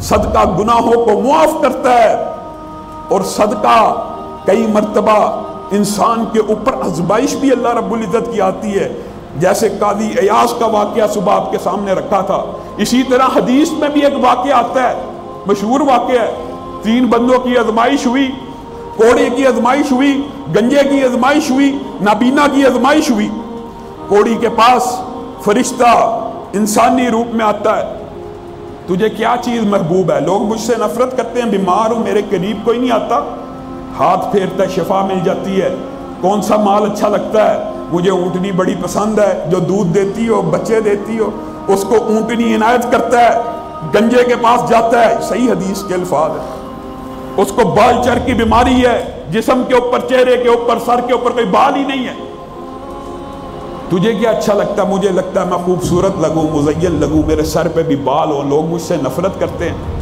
सदका गुनाहों को मुआफ करता है और सदका कई मरतबा इंसान के ऊपर आजमाइश भी अल्लाह रब्बुल इज़्ज़त की आती है जैसे कादी अयास का वाक़ सुबह आपके सामने रखा था इसी तरह हदीस में भी एक वाक़ आता है मशहूर वाक़ है तीन बंदों की आजमाइश हुई कोड़े की आजमाइश हुई, गंजे की आजमाइश हुई नाबीना की आजमाइश हुई। कोड़ी के पास फरिश्ता इंसानी रूप में आता है। तुझे क्या चीज़ महबूब है? लोग मुझसे नफरत करते हैं, बीमार हूँ, मेरे करीब कोई नहीं आता। हाथ फेरता शिफा मिल जाती है। कौन सा माल अच्छा लगता है? मुझे ऊँटनी बड़ी पसंद है। जो दूध देती हो, बच्चे देती हो, उसको ऊँटनी इनायत करता है। गंजे के पास जाता है। सही हदीस के अल्फाज है। उसको बाल चर की बीमारी है, जिसम के ऊपर, चेहरे के ऊपर, सर के ऊपर कोई बाल ही नहीं है। तुझे क्या अच्छा लगता? मुझे लगता है मैं खूबसूरत लगूं मुजयन लगूं, मेरे सर पे भी बाल हो, लोग मुझसे नफरत करते हैं।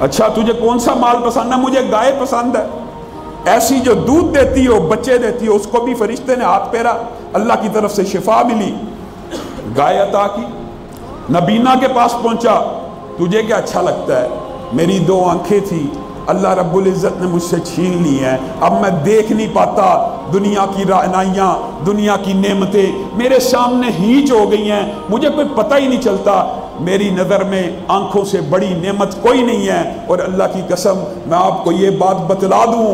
अच्छा तुझे कौन सा माल पसंद है? मुझे गाय पसंद है। ऐसी जो दूध देती हो, बच्चे देती हो, उसको भी फरिश्ते ने हाथ पेरा अल्लाह की तरफ़ से शिफा मिली। गाय अता की, नबीना के पास पहुँचा। तुझे क्या अच्छा लगता है? मेरी दो आँखें थी अल्लाह रब्बुल इज़्ज़त ने मुझसे छीन ली है। अब मैं देख नहीं पाता दुनिया की रानाइयाँ दुनिया की नेमतें। मेरे सामने हीच हो गई हैं। मुझे कोई पता ही नहीं चलता। मेरी नज़र में आँखों से बड़ी नेमत कोई नहीं है। और अल्लाह की कसम, मैं आपको ये बात बतला दूँ,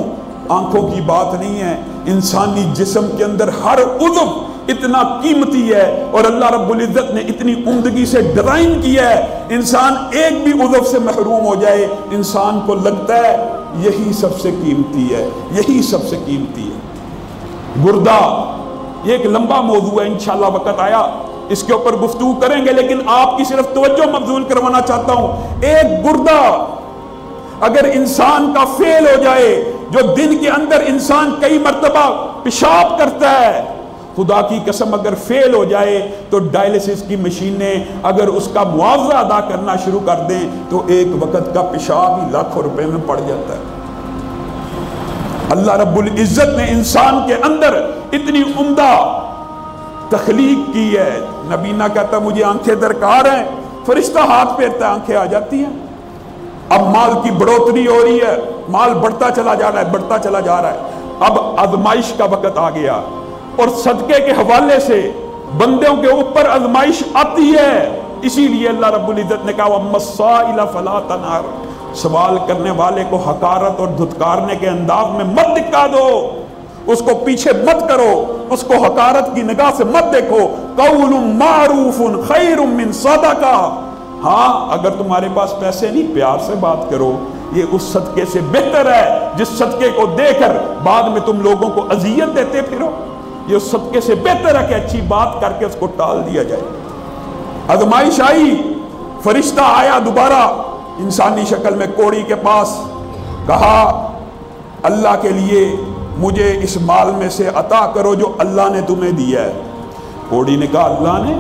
आँखों की बात नहीं है। इंसानी जिस्म के अंदर हर उज़व इतना कीमती है और अल्लाह रब्बुल इज़्ज़त ने इतनी उम्दगी से डिज़ाइन किया है, इंसान एक भी उज़व से महरूम हो जाए, इंसान को लगता है यही सबसे कीमती है, यही सबसे कीमती है। गुर्दा, ये एक लंबा मौजू है, इंशाल्लाह वक़्त आया, इसके ऊपर गुफ्तू करेंगे, लेकिन आपकी सिर्फ़ तवज्जो मबजूल करवाना चाहता हूँ। एक गुर्दा, अगर इंसान का फेल हो जाए, जो दिन के अंदर इंसान कई मरतबा पेशाब करता है खुदा की कसम अगर फेल हो जाए तो डायलिसिस की मशीनें अगर उसका मुआवजा अदा करना शुरू कर दें तो एक वक्त का पेशाब ही लाखों रुपए में पड़ जाता है। अल्लाह रब्बुल इज़्ज़त ने इंसान के अंदर इतनी उम्दा तखलीक की है। नबीना कहता, मुझे आँखें दरकार हैं, फरिश्ता हाथ फेरता आँखें आ जाती हैं। अब माल की बढ़ोतरी हो रही है, माल बढ़ता चला जा रहा है, बढ़ता चला जा रहा है। अब आजमाइश का वक्त आ गया। और सदके के हवाले से बंदों के ऊपर आजमाइश आती है। इसीलिए अल्लाह रब्बुल इज़्ज़त ने कहा मसाइला फला तनार सवाल करने वाले को हकारत और धुतकारने के अंदाज में मत दिखा दो। उसको पीछे मत करो। उसको हकारत की निगाह से मत देखो। कौल मारूफ खैर मिन सदका। हाँ अगर तुम्हारे पास पैसे नहीं, प्यार से बात करो। ये उस सदके से बेहतर है, जिस सदके को देकर बाद में तुम लोगों को अजियत देते फिरो। ये सदके से बेहतर है कि अच्छी बात करके उसको टाल दिया जाए। आजमाइश आई, फरिश्ता आया दोबारा, इंसानी शक्ल में कोड़ी के पास, कहा, अल्लाह के लिए मुझे इस माल में से अता करो जो अल्लाह ने तुम्हें दिया है। कोड़ी ने कहा, अल्लाह ने,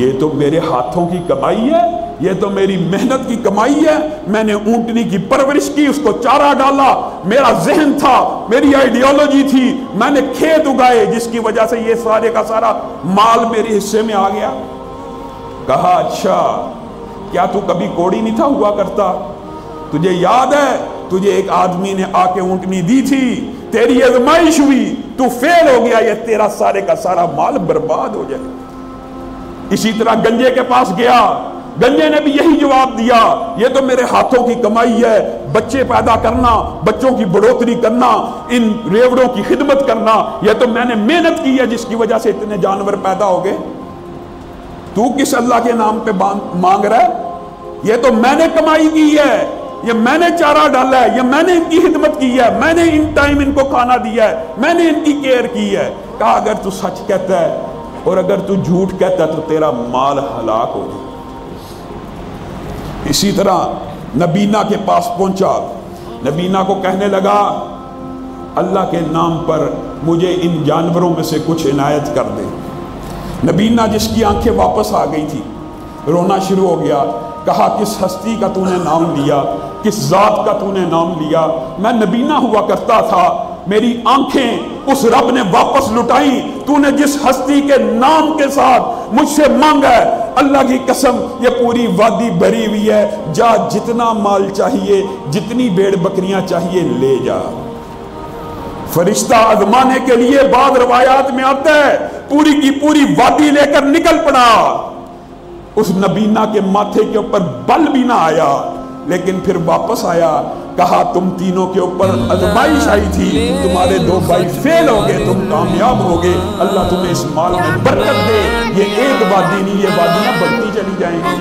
ये तो मेरे हाथों की कमाई है ये तो मेरी मेहनत की कमाई है। मैंने ऊंटनी की परवरिश की, उसको चारा डाला। मेरा जहन था, मेरी आइडियोलॉजी थी। मैंने खेत उगाए, जिसकी वजह से ये सारे का सारा माल मेरे हिस्से में आ गया। कहा अच्छा क्या तू कभी कोड़ी नहीं था हुआ करता? तुझे याद है, तुझे एक आदमी ने आके ऊंटनी दी थी। तेरी आजमाइश हुई, तू फेल हो गया, ये तेरा सारे का सारा माल बर्बाद हो जाए। इसी तरह गंजे के पास गया गंजे ने भी यही जवाब दिया, ये तो मेरे हाथों की कमाई है। बच्चे पैदा करना, बच्चों की बढ़ोतरी करना, इन रेवड़ों की खिदमत करना यह तो मैंने मेहनत की है जिसकी वजह से इतने जानवर पैदा हो गए। तू किस अल्लाह के नाम पे मांग रहा है? ये तो मैंने कमाई की है, ये मैंने चारा डाला है, ये मैंने इनकी खिदमत की है, मैंने इन टाइम इनको खाना दिया है, मैंने इनकी केयर की है। कहा, अगर तू सच कहता है और अगर तू झूठ कहता है तो तेरा माल हलाक हो जाए इसी तरह नबीना के पास पहुँचा। नबीना को कहने लगा, अल्लाह के नाम पर मुझे इन जानवरों में से कुछ इनायत कर दे। नबीना जिसकी आँखें वापस आ गई थी, रोना शुरू हो गया। कहा, किस हस्ती का तूने नाम लिया? किस जात का तूने नाम लिया? मैं नबीना हुआ करता था। मेरी आँखें उस रब ने वापस लुटाई। तूने जिस हस्ती के नाम के साथ मुझसे मांगा है अल्लाह की कसम, ये पूरी वादी भरी हुई है। जा जितना माल चाहिए, जितनी भेड़ बकरियाँ चाहिए, ले जा। फरिश्ता आजमाने के लिए बाद रवायात में आता है। पूरी की पूरी वादी लेकर निकल पड़ा। उस नबीना के माथे के ऊपर बल भी ना आया, लेकिन फिर वापस आया। कहा, तुम तीनों के ऊपर अजमाइश आई थी। तुम्हारे दो भाई फेल हो गए, तुम कामयाब हो गए। अल्लाह तुम्हें इस माल में बरकत दे। ये एक वादी नहीं, ये वादियाँ बढ़ती चली जाएँगी।